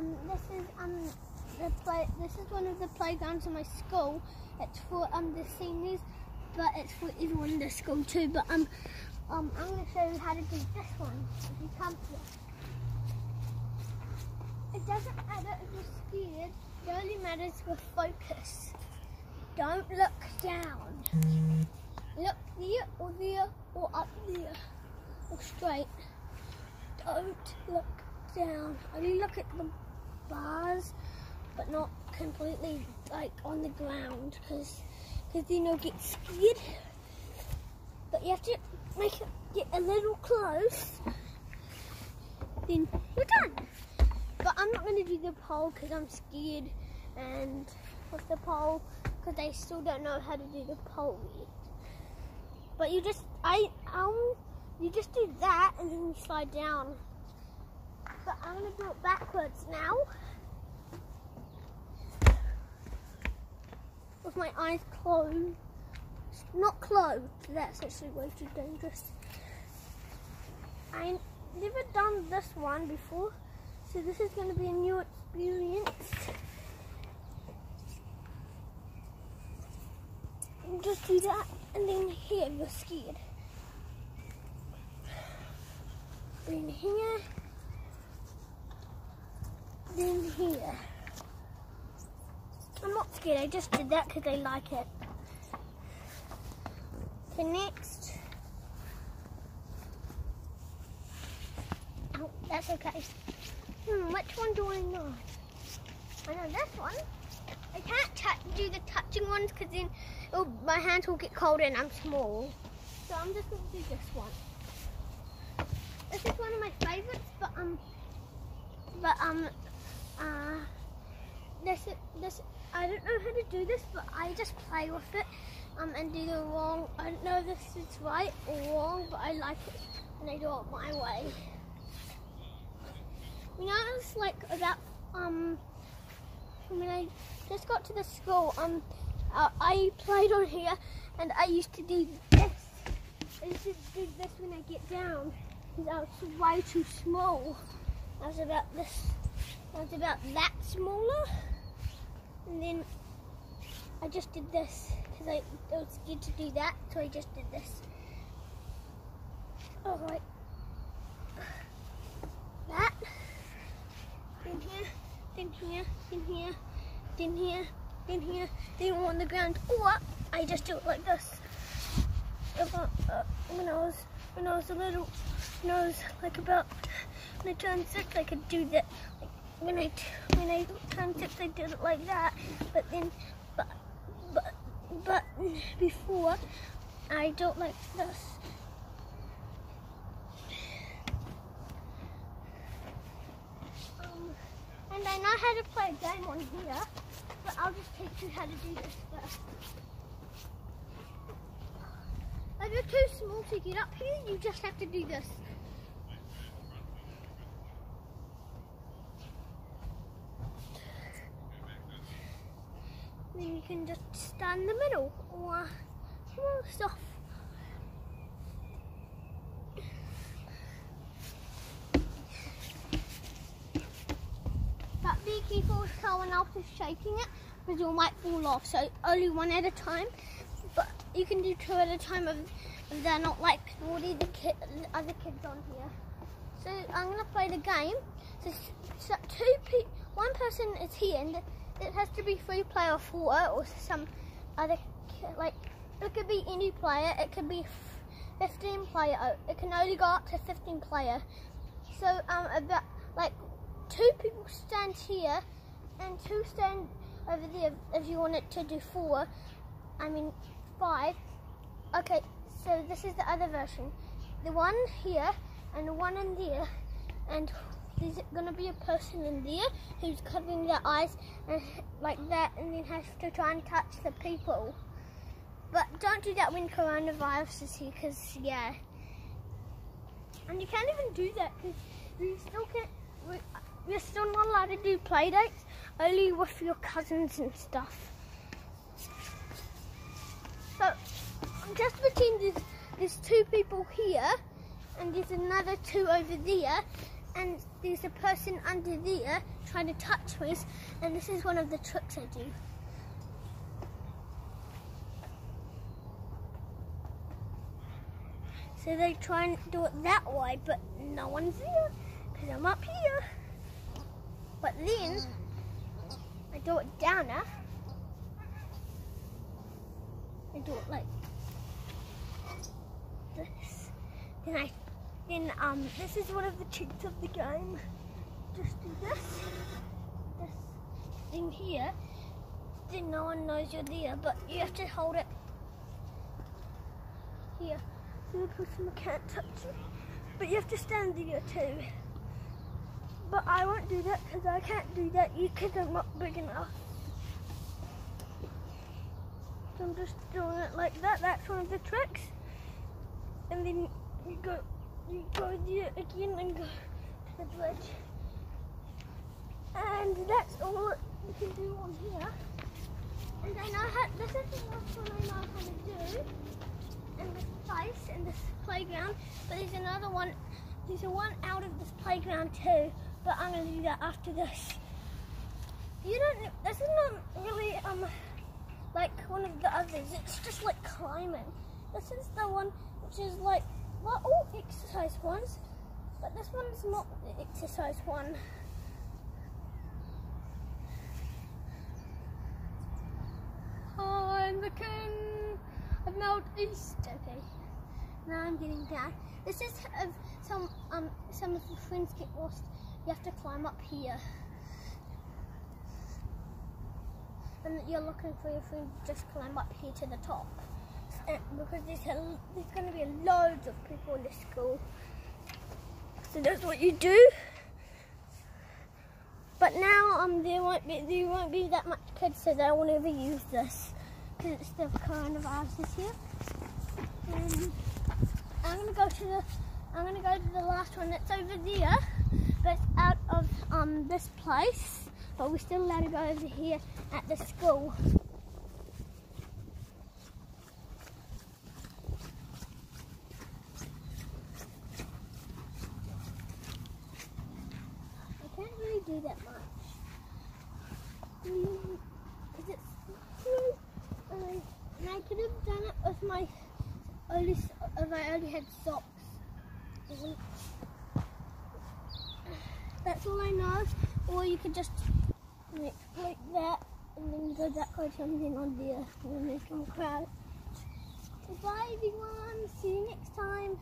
um, this is um, the play. This is one of the playgrounds in my school. It's for um the seniors, but it's for everyone in the school too. But um, um, I'm going to show you how to do this one. If you come here, it doesn't matter if you're scared. It only matters with focus. Don't look down. Look there or there or up there or straight. Don't look down. Only look at the bars, but not completely like on the ground because because then you'll get scared. But you have to make it get a little close. Then you're done. But I'm not going to do the pole because I'm scared and with the pole because they still don't know how to do the pole yet. But you just, I, um, you just do that and then you slide down. Do it backwards now. With my eyes closed. Not closed, that's actually way too dangerous. I never done this one before, so this is going to be a new experience. Just do that, and then here you're scared. Then here, then here. I'm not scared, I just did that because I like it. Okay, next. Oh, that's okay. Hmm, which one do I know? I know this one. I can't do the touching ones because then oh, my hands will get cold and I'm small. So I'm just going to do this one. This is one of my favorites, but um, but um, uh, this this I don't know how to do this, but I just play with it um and do the wrong. I don't know if this is right or wrong, but I like it and I do it my way. You know, it's like about um when I just got to the school, um, uh, I played on here and I used to do this. I used to do this when I get down because I was way too small. I was about this, Was about that smaller. And then I just did this because I, I was scared to do that, so I just did this. Alright. That. Then here, then here, then here, then here, then here, then on the ground. Or I just do it like this. If I, uh, when I was when I was a little, when I was like about when I turned six, I could do that. When I when I six, I did it like that. But then, but but but before, I don't like this. Um, and I know how to play a game on here, but I'll just teach you how to do this first. If you're too small to get up here, you just have to do this. Then you can just stand in the middle or most off. But be careful if someone else is shaking it because you might fall off. So only one at a time. But you can do two at a time if, if they're not like naughty the kid, other kids on here. So I'm gonna play the game. So, so two pe one person is here and it has to be three player four or some other like it could be any player. It could be 15 player. It can only go up to 15 player. So um about like two people stand here and two stand over there if you want it to do four. I mean five. Okay, so this is the other version. The one here and the one in there and there's gonna be a person in there who's covering their eyes and like that and then has to try and touch the people. But don't do that when coronavirus is here because yeah. And you can't even do that because you still can't, we're still not allowed to do play dates, only with your cousins and stuff. So I'm just pretend there's, there's two people here and there's another two over there and there's a person under there trying to touch me, and this is one of the tricks I do. So they try and do it that way, but no one's there because I'm up here. But then I do it down now. I do it like this. Then I, then um, this is one of the tricks of the game. Just do this, this thing here. Then no one knows you're there, but you have to hold it here. So the person can't touch you. But you have to stand there too. But I won't do that because I can't do that you because I'm not big enough. So I'm just doing it like that. That's one of the tricks. And then you go, you go there again and go to the bridge. And that's all you can do on here. And I know how, this is the last one I know how to do in this place, in this playground. But there's another one, there's a one out of this playground too. But I'm going to do that after this. You don't, this is not really um like one of the others. It's just like climbing. This is the one which is like, well, all exercise ones. But this one is not the exercise one. I'm the king of Mount East. Okay. Now I'm getting down. This is of some um some of the friends get lost. You have to climb up here. And you're looking for your friend, just climb up here to the top. And because there's, there's going to be loads of people in the school. So that's what you do. But now um there won't be there won't be that much kids, so they won't ever use this because it's the coronavirus here. Um, I'm gonna go to the I'm gonna go to the last one that's over there, but it's out of um this place. But we're still allowed to go over here at the school. I can't really do that much. Because it's too, and I could have done it with my only, if I only had socks. That's all I know. Or you could just like, that and then go that way something on there and then there's some crowd. Goodbye everyone. See you next time.